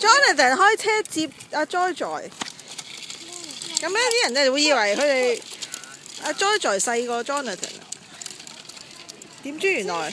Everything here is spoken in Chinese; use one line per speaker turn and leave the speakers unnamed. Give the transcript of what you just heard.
Jonathan 開車接阿 Joy Joy，咁咧啲人咧就會以為佢哋阿 Joy Joy 細過 Jonathan，點知原來？